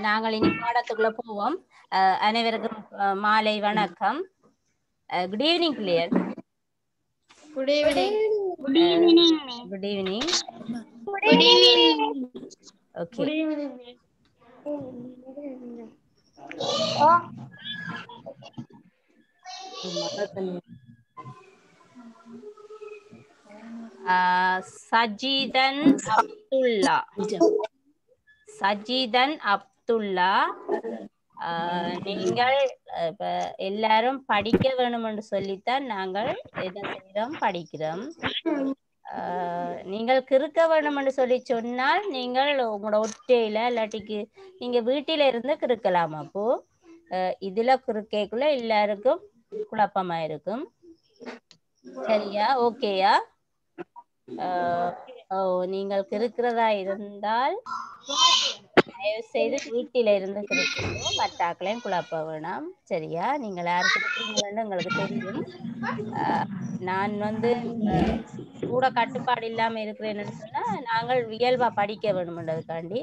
நாங்கள் இனி பாடத்துக்குள்ள போவோம். அனைவருக்கும் மாலை வணக்கம். Good evening பிள்ளையர் good evening good evening good evening okay good evening Sajithan Abdullah Sajithan Abdullah ஆஹ், நீங்கள் இப்ப எல்லாரும் படிக்க வேணும் என்று சொல்லித்தான் நாங்கள் என்ன செய்கிறோம் படிக்கிறோம். நீங்கள் கிறுக்க வேணும் என்று சொல்லி சொன்னால் நீங்கள் உங்களோட ஒற்றையில இல்லாட்டிக்கு நீங்க வீட்டில இருந்து கிறுக்கலாம் அப்போ இதுல கிறுக்கைக்குள்ள எல்லாருக்கும் குழப்பமா இருக்கும். சரியா? ஓகேயா? ஓ நீங்கள் கிறுக்கிறதா இருந்தால் தயவு செய்து வீட்டில இருந்து கிறுக்குங்க மற்றாக்களையும் குழப்ப வேணாம் சரியா? நீங்கள் யார் கிடைக்கிறீங்கன்னு எங்களுக்கு தெரியும். ஆஹ், நான் வந்து கூட கட்டுப்பாடு இல்லாம இருக்கிறேன்னு சொன்னா நாங்கள் இயல்பா படிக்க வேணும்ன்றதுக்காண்டி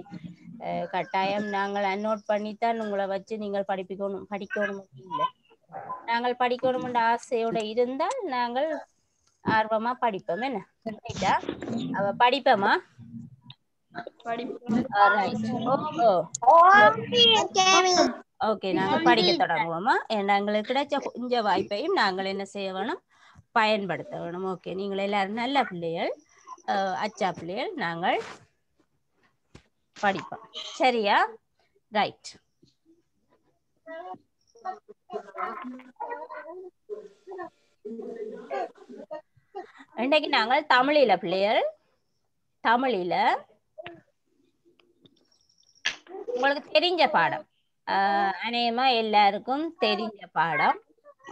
கட்டாயம் நாங்கள் அன்னோட் பண்ணித்தான் உங்களை வச்சு நீங்கள் படிப்பிக்கணும் படிக்கணும் இல்லை. நாங்கள் படிக்கணும்ன்ற ஆசையோட இருந்தால் நாங்கள் ஆர்வமா படிப்போம். என்ன? அவ படிப்போமா? ஓகே நாங்க படிக்க தொடங்குவோமா? எங்களுக்கு கிடைச்ச கொஞ்ச வாய்ப்பையும் நாங்கள் என்ன செய்ய வேணும்? பயன்படுத்த வேணும். ஓகே நீங்கள் எல்லாரும் நல்ல பிள்ளைகள். அச்சா பிள்ளைகள். நாங்கள் படிப்போம். சரியா? ரைட் இன்றைக்கு நாங்கள் தமிழில பிள்ளைகள். தமிழில உங்களுக்கு தெரிஞ்ச பாடம். ஆஹ் அநேகமா எல்லாருக்கும் தெரிஞ்ச பாடம்.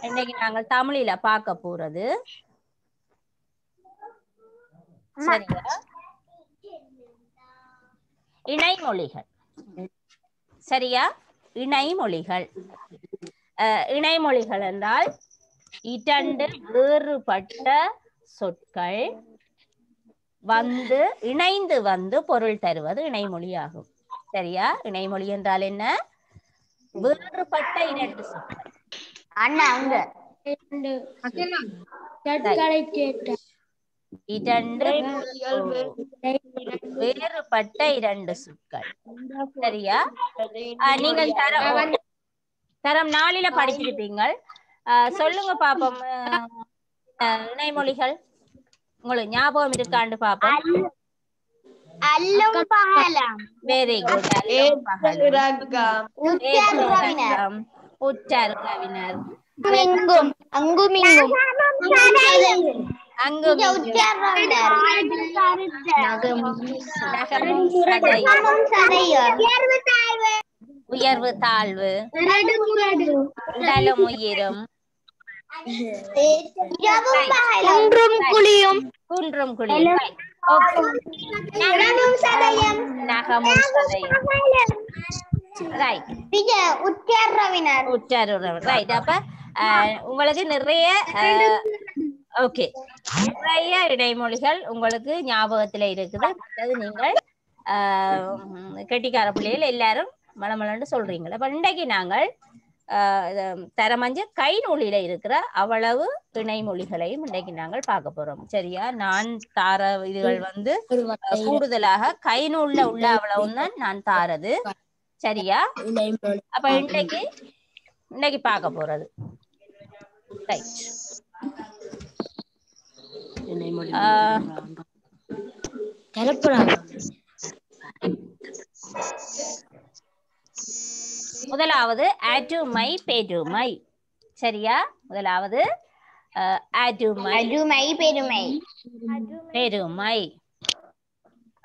இன்னைக்கு நாங்கள் தமிழில பார்க்க போறது. சரியா இணைமொழிகள். சரியா? இணைமொழிகள். இணைமொழிகள் என்றால் இரண்டு வேறுபட்ட சொற்கள் வந்து இணைந்து வந்து பொருள் தருவது இணைமொழி ஆகும் சரியா? இணைமொழி என்றால் என்ன? வேறுபட்ட அண்ணா அங்க இரண்டு. வேறுபட்ட இரண்டு சொற்கள். சரியா? நீங்கள் தரம். தரம் நாளில படிச்சிருப்பீங்கள். அஹ் சொல்லுங்க பாப்போம். இணைமொழிகள் உங்களுக்கு ஞாபகம் இருக்காண்டு பாப்போம். அல்லும் பகலாம் வெரி குட் உற்றார் உறவினர் இங்கும் அங்கும் இங்கும் அங்கும் நகமும் சதையும் உயர்வு தாழ்வு உடலும் உயிரும் ஒன்றும் குழியும் குன்றும் Okay. நகமும் சதயம் நகமும் சதையும் ரைட் உற்றவினர் உற்றார் உறவினர் ரைட் அப்ப உங்களுக்கு நிறைய ஓகே நிறைய இடைமொழிகள் உங்களுக்கு ஞாபகத்துல இருக்குது மற்றது நீங்கள் உம், கெட்டிக்கார பிள்ளைகள் எல்லாரும் மலமலன்னு சொல்றீங்களா அப்ப இன்றைக்கு நாங்கள் தரமஞ்ச கை நூலில இருக்கிற அவ்வளவு இணைமொழிகளையும் இன்றைக்கு நாங்கள் பார்க்க போறோம். சரியா? நான் தார இதுகள் வந்து கூடுதலாக கை நூல்ல உள்ள அவ்வளவும் தான் நான் தாரது. சரியா? அப்ப இன்னைக்கு இன்னைக்கு பார்க்க போறது. ரைட் முதலாவது ஆட்டுமை பெருமை சரியா? முதலாவது ஆட்டுமை அருமை பெருமை பெருமை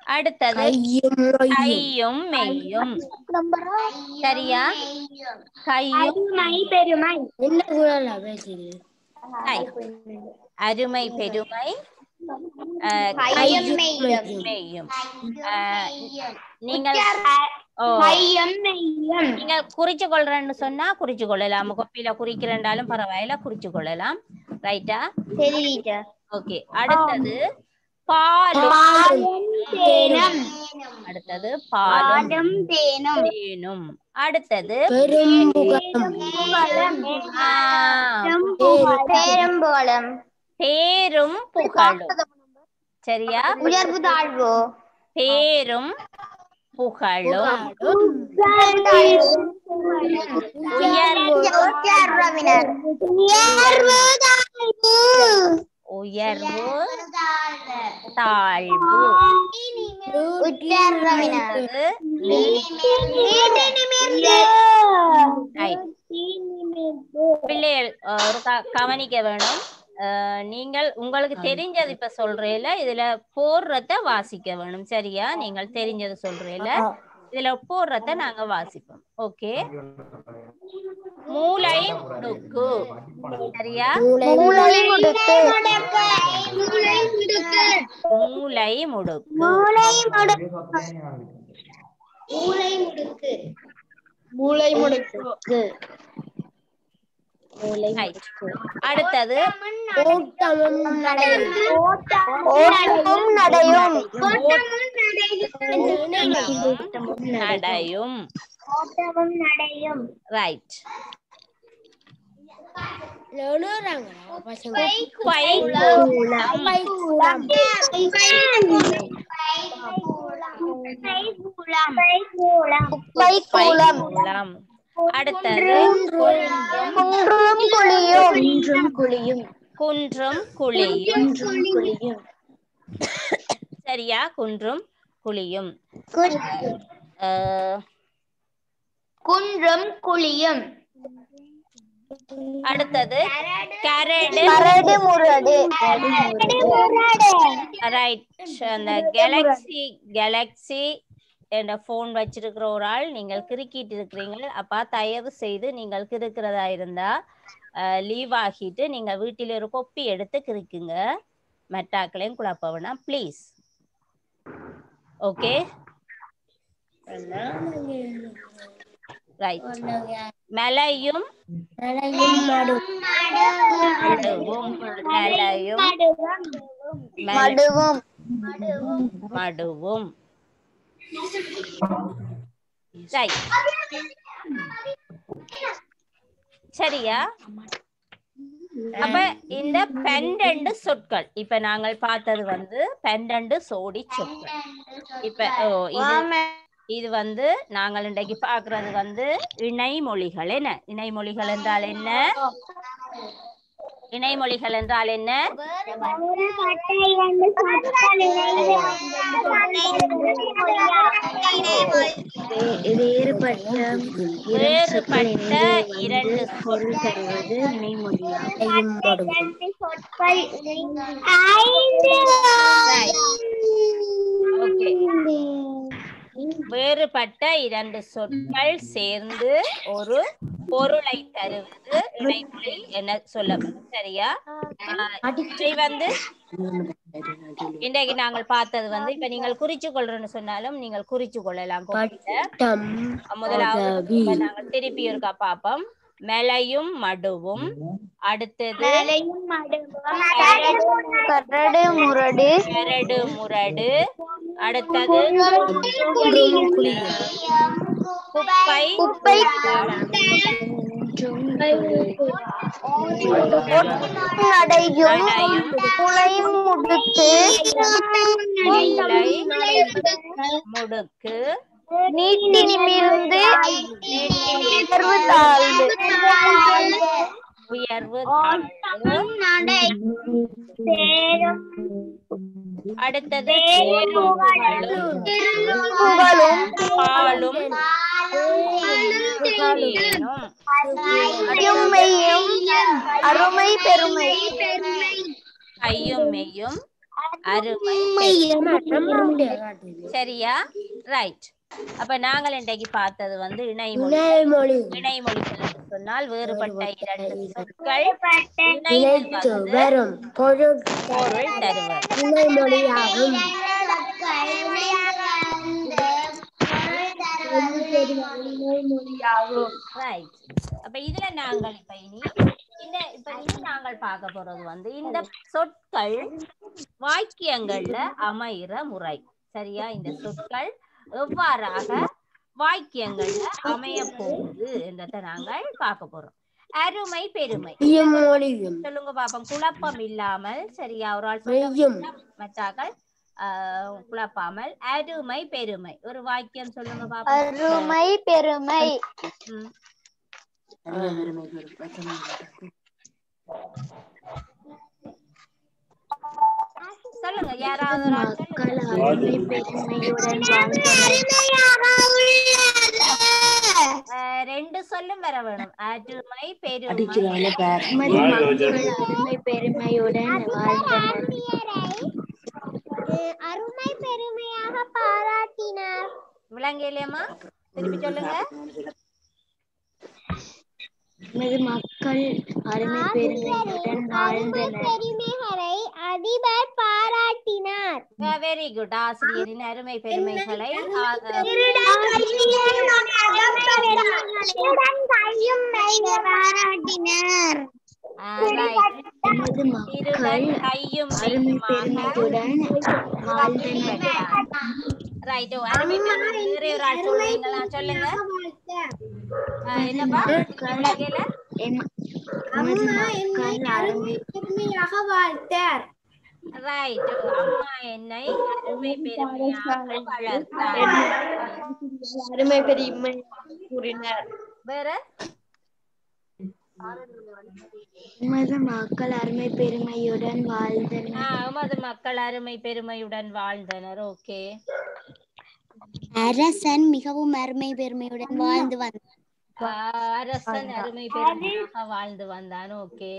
அடுத்தது கையும் மெய்யும். சரியா? கையும் அருமை பெருமை. அருமை பெருமை நீங்கள் நீங்க குறிச்சு கொள்றேன்னு சொன்னா குறிச்சு கொள்ளலாம் கொப்பியில குறிக்கிறேன்டாலும் பரவாயில்ல குறிச்சு கொள்ளலாம் ரைட்டா ஓகே அடுத்தது பாலும் தேனம். அடுத்தது பாலும் தேனம். தேனும். அடுத்தது பேரும் புகழும். சரியா? உயர்வு தாழ்வு. பேரும் புகழும் உயர்வு தாழ்வு. பிள்ளைகள் ஒரு கவனிக்க வேணும் நீங்கள் உங்களுக்கு தெரிஞ்சது இப்ப சொல்றேல இதுல போடுறத வாசிக்க வேணும். சரியா? நீங்கள் தெரிஞ்சது சொல்றேல. இதுல போடுறத நாங்க வாசிப்போம். ஓகே? மூளை முடுக்கு. சரியா? மூளை முடுக்கு. மூளை முடுக்கு. மூளை முடுக்கு. மூளை முடுக்கு மூளை முடுக்கு மூளை முடுக்கு Right. அடுத்தது ஓட்டமும் நடையும் ஓட்டமும் நடையும் நடையும். ஓட்டமும் நடையும். ரைட் குளம் அடுத்தது குன்றும் குழியும். குழியும். குன்றும் குழியும். சரியா? குன்றும் குழியும். குன்றும் குழியும். அடுத்தது கரடு. கரடு முரடு. ரைட் அந்த கேலக்ஸி கேலக்ஸி என்ற ஃபோன் வச்சிருக்கிற ஒரு ஆள் நீங்கள் கிறுக்கிட்டு இருக்கிறீங்க. அப்பா தயவு செய்து நீங்கள் கிறுக்கிறதா இருந்தா லீவ் ஆகிட்டு நீங்க வீட்டில் ஒரு கொப்பி எடுத்து கிறுக்குங்க. மெட்டாக்களையும் குழப்ப வேணாம் ப்ளீஸ் ஓகே ரைட் மலையும் மடுவும். மடுவும். மடுவும் சரியா? அப்ப இந்த பன்னெண்டு சொற்கள். இப்ப நாங்கள் பார்த்தது வந்து பன்னெண்டு சோடி சொற்கள். இப்ப ஓ இது இது வந்து நாங்கள் இன்றைக்கு பாக்குறது வந்து இணைமொழிகள் என்ன? இணைமொழிகள் என்றால் என்ன? இணைமொழிகள் என்றால் என்ன? வேறுபட்ட இரண்டு சொற்கள் வேறுபட்ட இரண்டு சொற்கள் சேர்ந்து ஒரு பொருளை தருவது இணைமொழி என சொல்லப்படும். சரியா? இதை வந்து இன்றைக்கு நாங்கள் பார்த்தது வந்து இப்ப நீங்கள் குறிச்சு கொள்றேன்னு சொன்னாலும் நீங்கள் குறிச்சு கொள்ளலாம். முதலாவது நாங்கள் திருப்பி இருக்கா பாப்போம். மெலையும் மடுவும். அடுத்தது கரடு முரடு. கரடு முரடு. அடுத்தது குப்பை குப்பை. நடையும். முளை முடுக்கு. முடுக்கு. நீட்டி நிமிர்ந்து உயர்வு தாழ்வு உயர்வு அடுத்தது புகழும், பாலும் அருமை பெருமை. கையும் மெய்யும் அருமை சரியா? ரைட் அப்ப நாங்கள் இன்றைக்கு பார்த்தது வந்து இணைமொழி. இணைமொழி. சொன்னால் வேறுபட்ட இரண்டு சொற்கள். வரும் பொருள் இணைமொழியாகும். அப்ப இதுல நாங்கள் இப்ப இனி இந்த இப்ப இனி நாங்கள் பார்க்க போறது வந்து இந்த சொற்கள் வாக்கியங்கள்ல அமைகிற முறை. சரியா? இந்த சொற்கள் எவ்வாறாக வாக்கியங்கள்ல அமைய போகுது என்றதை நாங்கள் பார்க்க போறோம். அருமை பெருமை. சொல்லுங்க பாப்போம். குழப்பம் இல்லாமல் சரியா? ஒரு ஆள் ஆஹ், குழப்பாமல். அருமை பெருமை. ஒரு வாக்கியம் சொல்லுங்க பாப்போம். அருமை பெருமை. ம். சொல்லுங்க யாராவது. அருமை பெருமையுடன் ரெண்டு சொல்லும் வர வேணும். அருமை பெருமை. பெருமையுடன் அருமை பெருமையாக பாராட்டினார். விளங்கலையம்மா திருப்பி சொல்லுங்க. நமது மக்கள் அருமை பெருமையுடன் பெருமைகளை அதிபர் பாராட்டினார். வெரி குட் ஆசிரியரின் அருமை பெருமைகளை பாராட்டினார். கையும் அருமை மெய்யுமாக பெருமையுடன் வாழ்ந்தனர். ரைட் அருமை பெருமை. வேற ஒரு ஆள் சொல்றீங்களா? சொல்லுங்க. அருமை பெருமையாக வாழ்த்தார். ரைட் அம்மா என்னை அருமை பெருமையாக வளர்த்தார். அருமை பெருமை கூறினர். வேற? நமது மக்கள் அருமை பெருமையுடன் வாழ்ந்தனர். உமது மக்கள் அருமை பெருமையுடன் வாழ்ந்தனர். ஓகே அரசன் மிகவும் அருமை பெருமையுடன் வாழ்ந்து வந்தார். அரசன் அருமை பெருமையாக வாழ்ந்து வந்தான். ஓகே.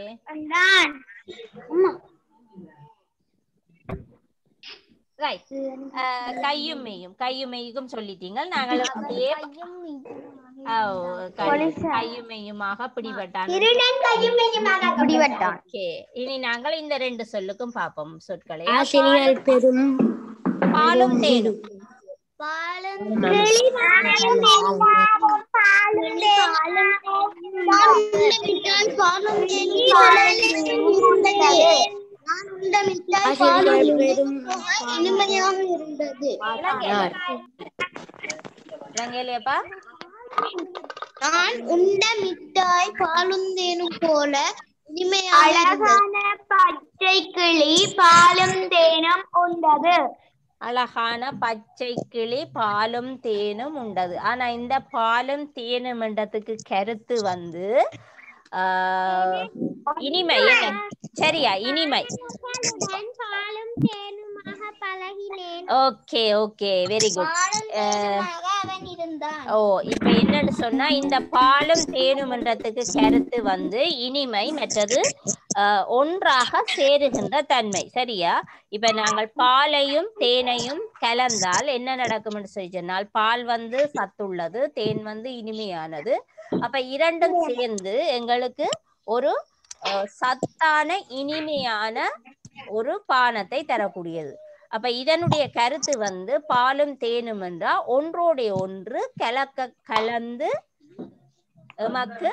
ரைட் கையும் மெய்யும் கையும் மெய்யும் சொல்லிட்டீங்க நாங்கள் அப்படியே கையும் மெய்யுமாக பிடிபட்டான். பிடிவட்டான் ஓகே. இனி நாங்கள் இந்த ரெண்டு சொல்லுக்கும் பார்ப்போம் சொற்களை. பாலும் தேனும். இனிமையாக இருந்தது இலங்கையிலேப்பா நான் உண்ட மிட்டாய் பாலும் தேனும் போல அழகான பச்சை கிளி பாலும் தேனும் உண்டது. அழகான பச்சை கிளி பாலும் தேனும் உண்டது. ஆனா இந்த பாலும் தேனும் என்றதுக்கு கருத்து வந்து இனிமை சரியா இனிமை. பாலும் பழகினேன் ஓகே ஓகே. வெரி குட் ஓ இப்ப என்னன்னு சொன்னா இந்த பாலும் தேனுமன்றத்துக்கு கருத்து வந்து இனிமை மற்றது ஒன்றாக சேருகின்ற தன்மை. சரியா? இப்ப நாங்கள் பாலையும் தேனையும் கலந்தால் என்ன நடக்கும்னு சொல்லி சொன்னால் பால் வந்து சத்துள்ளது தேன் வந்து இனிமையானது. அப்ப இரண்டும் சேர்ந்து எங்களுக்கு ஒரு சத்தான இனிமையான ஒரு பானத்தை தரக்கூடியது. அப்ப இதனுடைய கருத்து வந்து பாலும் தேனும் என்றா ஒன்றோடைய ஒன்று கலக்க கலந்து எமக்கு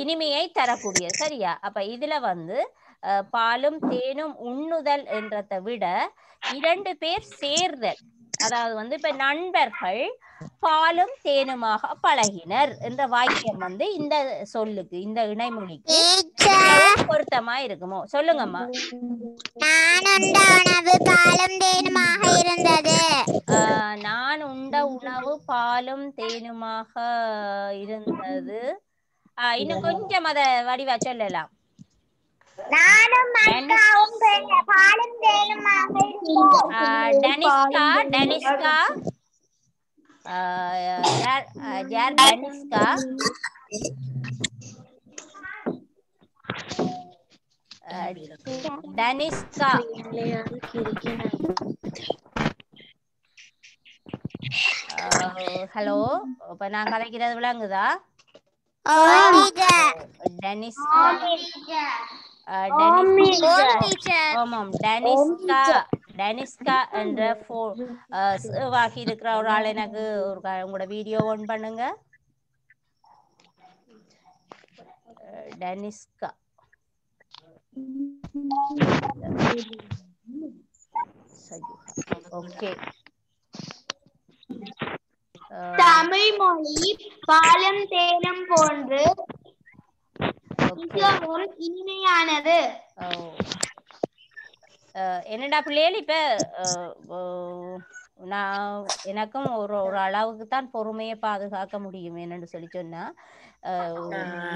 இனிமையை தரக்கூடியது. சரியா? அப்ப இதுல வந்து பாலும் தேனும் உண்ணுதல் என்றதை விட இரண்டு பேர் சேர்தல். அதாவது வந்து இப்ப நண்பர்கள் பாலும் தேனுமாக பழகினர் என்ற வாக்கியம் வந்து இந்த சொல்லுக்கு இந்த இணைமொழிக்கு பொருத்தமா இருக்குமோ? சொல்லுங்கம்மா. நான் உண்ட உணவு பாலும் தேனுமாக இருந்தது. நான் உண்ட உணவு பாலும் தேனுமாக இருந்தது. இன்னும் கொஞ்சம் அத வடிவா சொல்லலாம். நானும் அக்காவும் பாலும் தேனுமாக இருந்தோம் ஆஹ் டனிஸ்கா டனிஸ்கா ஆஹ் யார் ஆஹ் யார் டனிஸ்கா ஆஹ் டனிஸ்கா ஹலோ இப்ப நான் கதைக்கிறது விளங்குதா டெனிஸ்கா அஹ், டெனிஸ் ஆமாம் டெனிஸ்கா டெனிஸ்கா என்ற ஃபோ சேவாகி இருக்கிற ஒரு ஆள் எனக்கு ஒரு உங்களோட வீடியோ ஒன் பண்ணுங்க டெனிஸ்கா ஓகே தமிழ் மொழி பாலும் தேனும் போன்று மிகவும் இனிமையானது. என்னடா பிள்ளைகள் இப்ப நான் எனக்கும் ஒரு ஒரு அளவுக்கு தான் பொறுமையை பாதுகாக்க முடியும் என்னன்னு சொல்லி சொன்னா.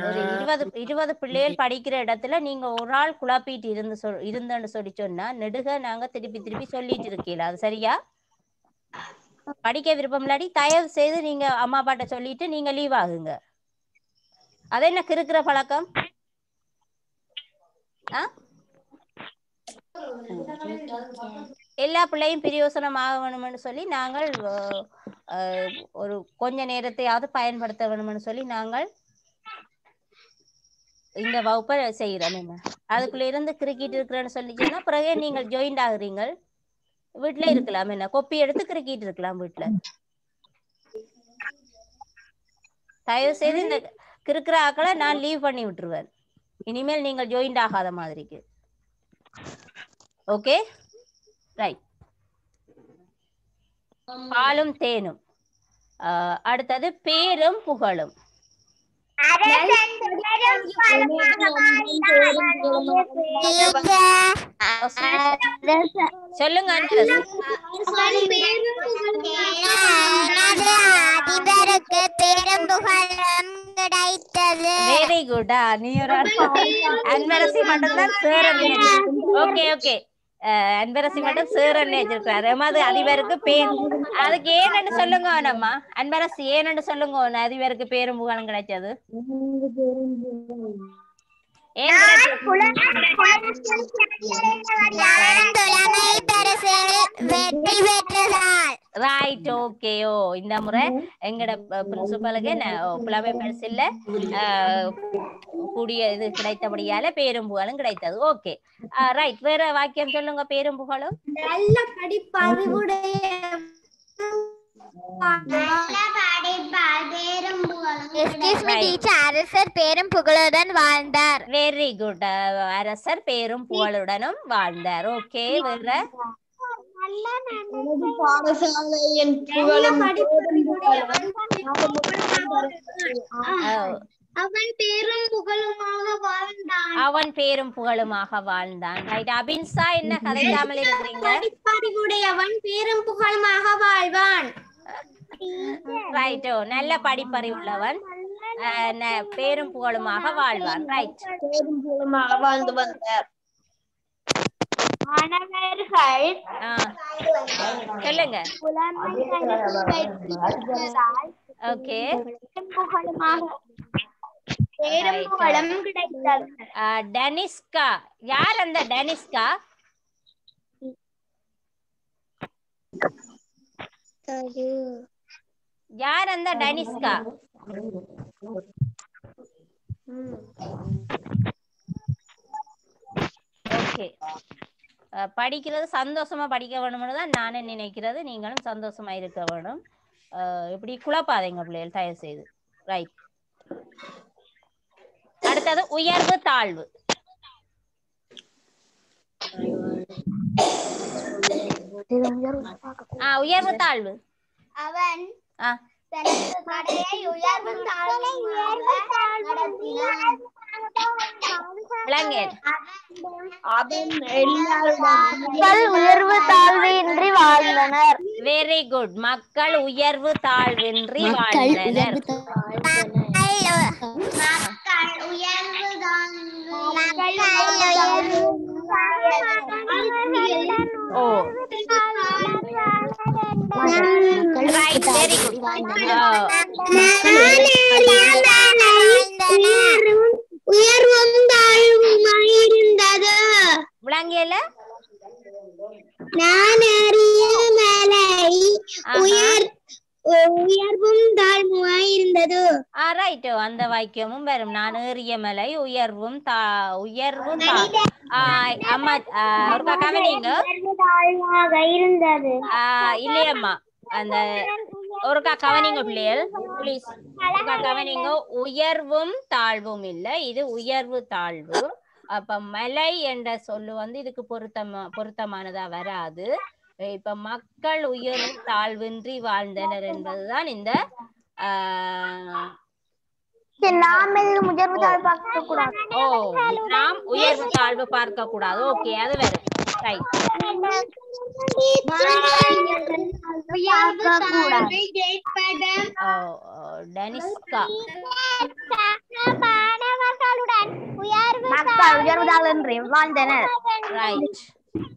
ஒரு இருபது இருபது பிள்ளைகள் படிக்கிற இடத்துல நீங்க ஒரு ஆள் குழப்பிட்டு இருந்து சொல் இருந்தேன்னு சொல்லி சொன்னா நெடுக நாங்க திருப்பி திருப்பி சொல்லிட்டு இருக்கீங்களா அது சரியா? படிக்க விருப்பம் இல்லாட்டி தயவு செய்து நீங்க அம்மா அப்பாட்ட சொல்லிட்டு நீங்க லீவ் ஆகுங்க. அது என்ன கிறுக்கிற பழக்கம்? எல்லா பிள்ளையும் பிரயோசனம் ஆக வேணும்னு சொல்லி நாங்கள் அஹ், ஒரு கொஞ்ச நேரத்தையாவது பயன்படுத்த வேணும்னு சொல்லி நாங்கள் இந்த வகுப்பை செய்கிறோம். என்ன? அதுக்குள்ள இருந்து கிரிக்கெட் இருக்கிறேன்னு சொல்லி சொன்னா பிறகு நீங்கள் ஜாயின்ட் ஆகுறீங்க வீட்டுல இருக்கலாம். என்ன? கொப்பி எடுத்து கிரிக்கெட் இருக்கலாம் வீட்ல. தயவு செய்து இந்த கிறுக்கிற ஆக்களை நான் லீவ் பண்ணி விட்டுருவேன். இனிமேல் நீங்கள் ஜாயின்ட் ஆகாத மாதிரிக்கு. ஓகே ரைட் பாலும் தேனும். அடுத்தது பேரும் புகழும். சொல்லுங்க. அதிபருக்கு பெரும் புகழும் கிடைத்தது. வெரி குட் நீ ஒரு அன்பரசி மட்டும் தான் சேரன் ஓகே ஓகே அன்பரசி மட்டும் சேரன் வச்சிருக்காரு அது அதிபருக்கு பேர் அதுக்கு ஏன்னு சொல்லுங்க அவனம்மா அன்பரசி ஏன்னு சொல்லுங்க? உன் அதிபருக்கு பேரும் புகழும் கிடைச்சது. ரைட் ஓகே ஓ இந்த முறை எங்கட பிரின்சிபலுக்கு புலமை பரிசில்ல அஹ், கூடிய இது கிடைத்தபடியால பேரும் புகழும் கிடைத்தது. ஓகே ரைட் வேற வாக்கியம் சொல்லுங்க பேரும் புகழும். நல்ல டீச்சர் அரசர் பெரும் புகழுடன் வாழ்ந்தார் வெரி குட் அரசர் பேரும் புகழுடனும் வாழ்ந்தார் ஓகே வேற அவன் பேரும் புகழுமாக வாழ்ந்தான் அவன் பேரும் புகழுமாக வாழ்ந்தான் ரைட் அபின்சா என்ன கதைக்காமல் இருக்கிறீங்க படிப்பறிவுடையவன் பேரும் புகழுமாக வாழ்வான் ரைட்டோ நல்ல படிப்பறிவுள்ளவன். பேரும் புகழுமாக வாழ்வான் ரைட் பேரும் புகழுமாக வாழ்ந்து வந்தார் மாணவர்கள் சொல்லுங்க. ஓகே. டெனிஸ்கா. யார் அந்த டெனிஸ்கா? யார் அந்த டெனிஸ்கா? ஓகே. படிக்கிறது சந்தோஷமா படிக்க வேணும்னு தான் நானே நினைக்கிறது. நீங்களும் சந்தோஷமா இருக்க வேணும். இப்படி குழப்பாதீங்க பிள்ளைகள் தயவு செய்து ரைட் அடுத்தது உயர்வு தாழ்வு. உயர்வு தாழ்வு அவன் ஆ தனது கடையை உயர்வு தாழ்வின்றி வாழ்ந்தனர் வெரி குட் மக்கள் உயர்வு தாழ்வின்றி வாழ்ந்தனர் ஓ ரைட் வெரி குட் உயர்வும் தாழ்வுமாயிருந்தது விளங்கியல நான் அறிய மலை ஆஹா. உயர் உயர் ரைட்டு அந்த வாக்கியமும் வரும். நான் ஏறிய மலை உயர்வும் தா உயர்வும் அம்மா ஒருக்கா கவனிங்க இருந்தது. இல்லையம்மா. அந்த ஒருக்கா கவனிங்க பிள்ளைகள். ப்ளீஸ் ஒருக்கா கவனிங்க உயர்வும் தாழ்வும் இல்ல. இது உயர்வு தாழ்வு. அப்ப மலை என்ற சொல்லு வந்து இதுக்கு பொருத்தமா பொருத்தமானதா வராது. இப்ப மக்கள் உயர்வு தாழ்வின்றி வாழ்ந்தனர் என்பதுதான் இந்த நாம் உயர்வு தாழ்வு பார்க்க கூடாது. ஓகே அது ரைட் டெனிஸ்கா. உயர்வு தாழ்வின்றி வாழ்ந்தனர். ரைட்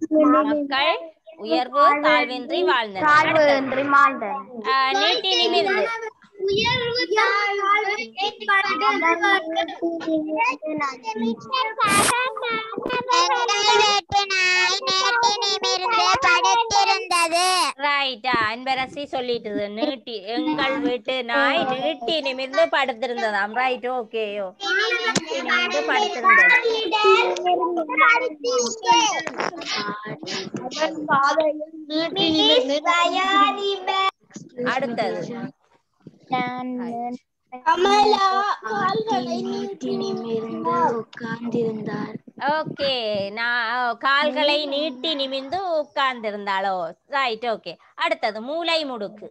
மக்கள் உயர்வு தாழ்வின்றி நிமிர்ந்து உயர்வு அன்பரசி சொல்லிட்டுது நீட்டி எங்கள் வீட்டு நாய் நீட்டி நிமிர்ந்து படுத்திருந்ததாம் ரைட் ஓகே நீட்டி நிமிர்ந்து படுத்திருந்தது அடுத்தது உட்கார்ந்திருந்தார் ஓகே நான் கால்களை நீட்டி நிமிர்ந்து உட்கார்ந்திருந்தாளோ? ரைட் ஓகே அடுத்தது மூளை முடுக்கு.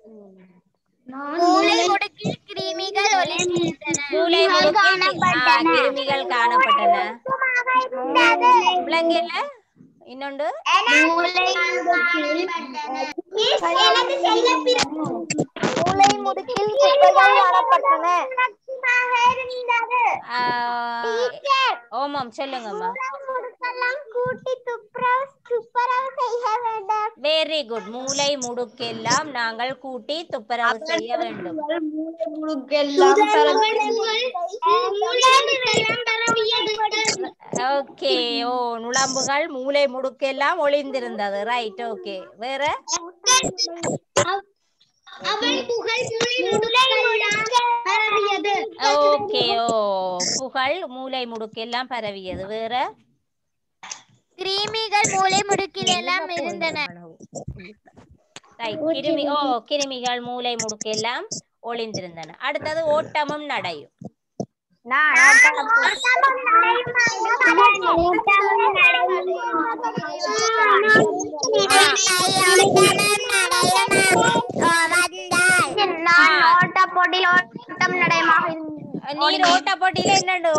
மூளை முடுக்கில் கிருமிகள் ஒளிந்திருந்தன மூளை முடுக்கில் ஆ, கிருமிகள் காணப்பட்டன. விளங்கல இன்னொன்று? மூளை முடுக்கில் குப்பைகள் காணப்பட்டன ஆ, ஓமாம் சொல்லுங்கம்மா கூட்டி துப்புரவு துப்புரவு செய்ய வேண்டும். வெரி குட் மூளை முடுக்கெல்லாம் நாங்கள் கூட்டி துப்புரவு செய்ய வேண்டும் ஓகே ஓ நுளம்புகள் மூளை முடுக்கெல்லாம் ஒளிந்திருந்தது. ரைட் ஓகே வேற? அவன் புகழ் பரவியது. ஓகே ஓ. புகழ் மூளை முடுக்கெல்லாம் பரவியது. வேற? கிருமிகள் மூளை முடுக்கில் எல்லாம் இருந்தன. கிருமி ஓ கிருமிகள் மூளை முடுக்கெல்லாம் ஒளிந்திருந்தன. அடுத்தது ஓட்டமும் நடையும். நான் ஓட்ட போட்டியில் ஓட்டம் நடையமாக நீர் ஓட்ட போட்டியில என்னண்டு?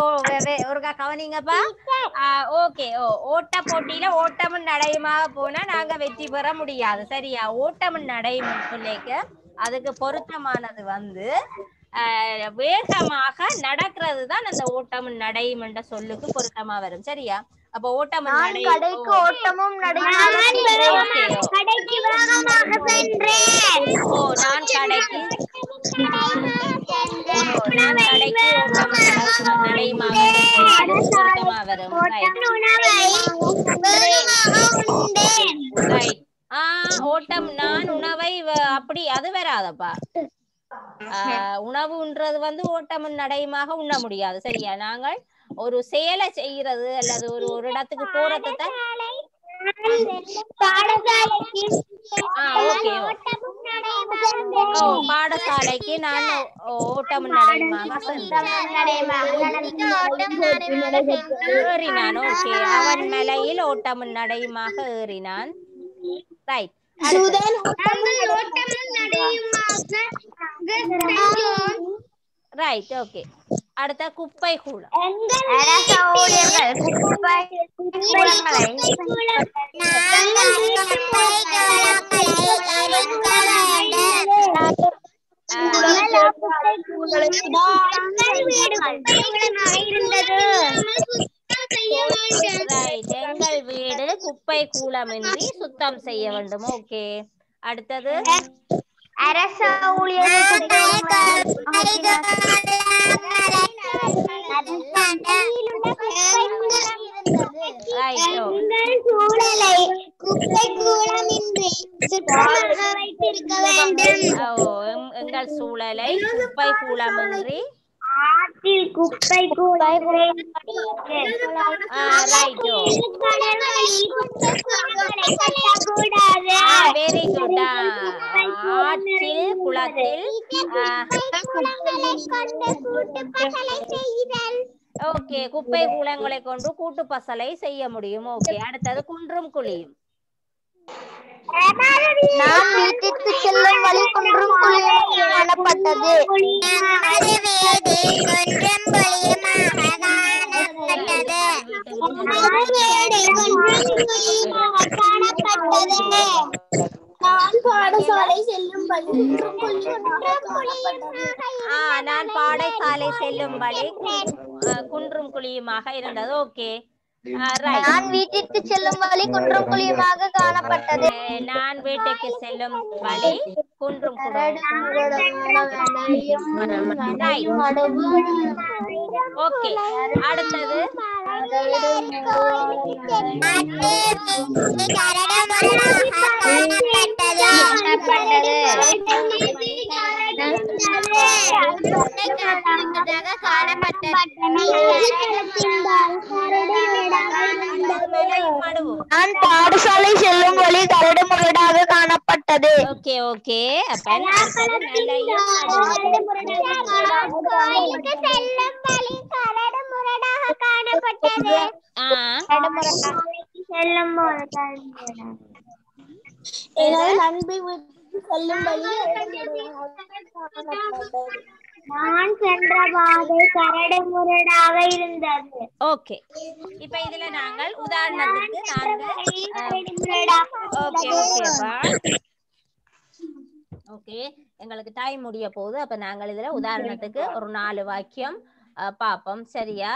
ஒருக்கா கவனிங்கப்பா. ஓகே. ஓ ஓட்ட போட்டியில ஓட்டமும் நடையுமாக போனா நாங்க வெற்றி பெற முடியாது. சரியா? ஓட்டமும் நடையும் சொல்லிக்க அதுக்கு பொருத்தமானது வந்து வேகமாக நடக்கிறது தான் அந்த ஓட்டமும் நடையும் என்ற சொல்லுக்கு பொருத்தமா வரும். சரியா? அப்ப ஓட்டமும் நடையும் கடைக்கு ஓ, ஓட்டமும். கடைக்கு வேகமாக சென்றேன். ஓ நான் கடைக்கு ஓட்டம் நான் உணவை அப்படி அது வராதப்பா. உணவுன்றது வந்து ஓட்டமும் நடையுமாக உண்ண முடியாது. சரியா? நாங்கள் ஒரு செயலை செய்யறது அல்லது ஒரு ஒரு இடத்துக்கு போறது பாடசாலைக்கு நான் ஏறினான். ஓகே. அவன் மலையில் ஓட்டமும் நடையுமாக ஏறினான். ரைட் ரைட் ஓகே கூலங்களை ரைட் எங்கள் வீடு குப்பை கூலமின்றி சுத்தம் செய்ய வேண்டும் ஓகே அடுத்தது அரச சூழலை குப்பை கூலமின்றி சுத்தமாக வைத்திருக்க வேண்டும். ஓ, எம்- எங்கள் சூழலை குப்பை கூலமின்றி ஆற்றில் குப்பை வெரி குட் ஆற்றில் குளத்தில் ஓகே குப்பை கூலங்களை கொண்டு கூட்டு பசலை செய்ய முடியும். ஓகே அடுத்தது குன்றும் குழியும். நான் வீட்டிற்கு செல்லும் வழி குன்றும் குழியும் காணப்பட்டது. நான் பாடசாலை செல்லும் வழி ஆ நான் பாடசாலை செல்லும் வழி கு- குன்றும் குழியுமாக இருந்தது. ஓகே. நான் வீட்டிற்கு செல்லும் வழி குன்றும் குழியுமாக காணப்பட்டது நான் வீட்டுக்கு செல்லும் வழி குன்றும் ஓகே அடுத்தது மடுவு நான் பாடசாலை செல்லும் வழி கரடு முரடாக காணப்பட்டது. Okay okay. அப்ப அடுத்தது நல்லையும் செல்லும் வழி கரடு முரடாக காணப்பட்டது ஆ செல்லும் நண்பி வழி நான் சென்ற பாதை கரடு முரடாக இருந்தது. ஓகே. இப்ப இதுல நாங்கள் உதாரணத்துக்கு நாங்கள் ஓகே ஓகேப்பா ஓகே எங்களுக்கு டைம் முடிய போகுது. அப்ப நாங்கள் இதுல உதாரணத்துக்கு ஒரு நாலு வாக்கியம் பாப்போம் சரியா?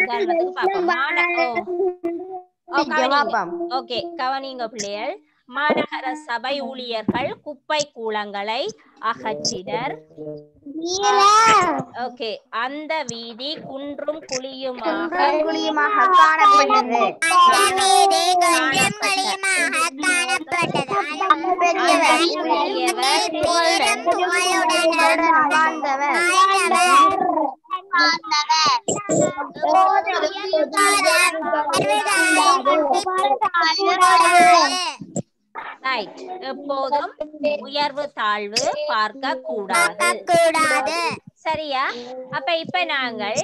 உதாரணத்துக்கு பாப்போம். ஓகே கவனிங்க பிள்ளைகள். மாநகர சபை ஊழியர்கள் குப்பை கூலங்களை அகற்றினர் ஓகே அந்த வீதி குன்றும் குழியுமாக குழியுமாக காணப்பட்டது ரைட் எப்போதும் உயர்வு தாழ்வு பார்க்க கூடாது சரியா? அப்ப இப்ப நாங்கள்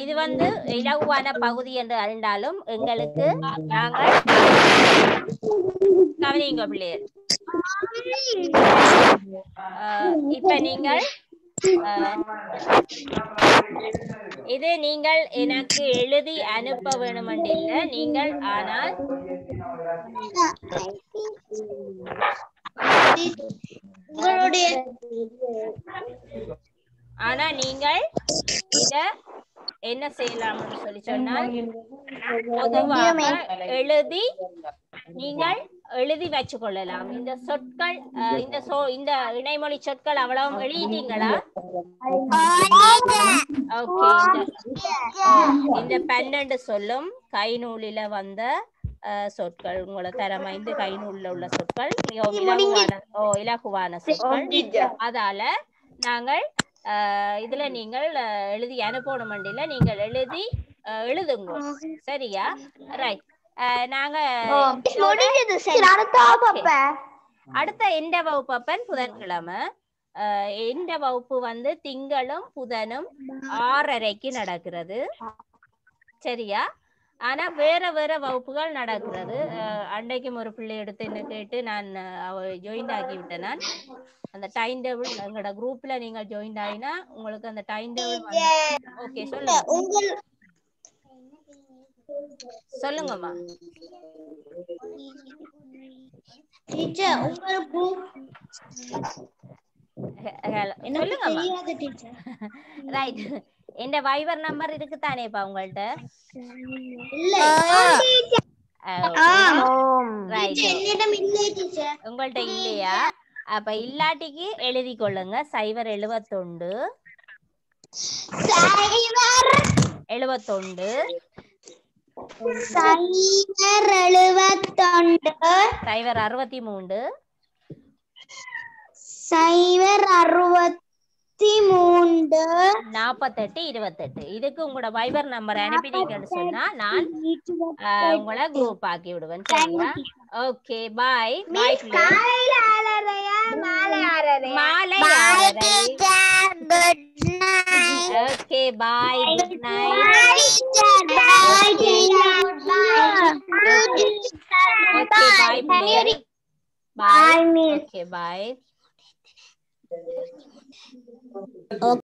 இது வந்து இலகுவான பகுதி என்று அறிந்தாலும் எங்களுக்கு நாங்கள் கவனிங்க பிள்ளையர் இப்ப நீங்கள் இது நீங்கள் எனக்கு எழுதி அனுப்ப வேணுமென்றில்லை. நீங்கள் ஆனால் உங்களுடைய ஆனா நீங்கள் இத என்ன செய்யலாம்னு சொல்லி சொன்னால் பொதுவாக எழுதி நீங்கள் எழுதி வச்சு கொள்ளலாம் இந்த சொற்கள் இந்த சொ இந்த இணைமொழி சொற்கள் அவ்வளவு எழுதிட்டீங்களா? ஓகே இந்த பன்னெண்டு சொல்லும் கைநூலில வந்த சொற்கள் உங்களை தரம் ஐந்து கைநூலில் உள்ள சொற்கள் மிகவும் இலகுவான ஓ இலகுவான சொற்கள் அதால நாங்கள் இதுல நீங்கள் எழுதி அனுப்பணும் வண்டியில நீங்கள் எழுதி எழுதுங்க சரியா ரைட் நாங்க அடுத்த வகுப்ப எந்த வகுப்பப்பன் புதன்கிழமை எந்த வகுப்பு வந்து திங்களும் புதனும் ஆறரைக்கு நடக்கிறது சரியா ஆனா வேற வேற வகுப்புகள் நடக்கிறது. அன்றைக்கும் ஒரு பிள்ளை எடுத்து என்ன கேட்டு நான் அவ ஜாயின் ஆக்கி விட்டேன் நான். அந்த டைம் டேபிள் எங்களோட குரூப்ல நீங்க ஜாயின் ஆகினா உங்களுக்கு அந்த டைம் டேபிள் ஓகே சொல்லுங்க. சொல்லுங்கம்மா. டீச்சர் உங்க குரூப் ரைட் எந்த வைபர் நம்பர் இருக்கு உங்கள்ட்ட? என்னிடம் இல்லை டீச்சர் உங்கள்ட்ட இல்லையா? அப்ப இல்லாட்டிக்கு எழுதி கொள்ளுங்க. சைவர் எழுவத்தொண்டு. சைவர். எழுபத்தொண்டு சைபர் அறுபத்தி மூன்று. சைவர் அறுபத்தி மூன்று நாற்பத்தெட்டு இருபத்தெட்டு. இதுக்கு உங்களோட வைபர் நம்பர் அனுப்பினீங்கன்னு சொன்னா நான் உங்களை குரூப் ஆக்கி விடுவேன் சரியா ஓகே பாய் பாய் மாலை. Okay bye good night. Okay bye bye bye okay bye Okay.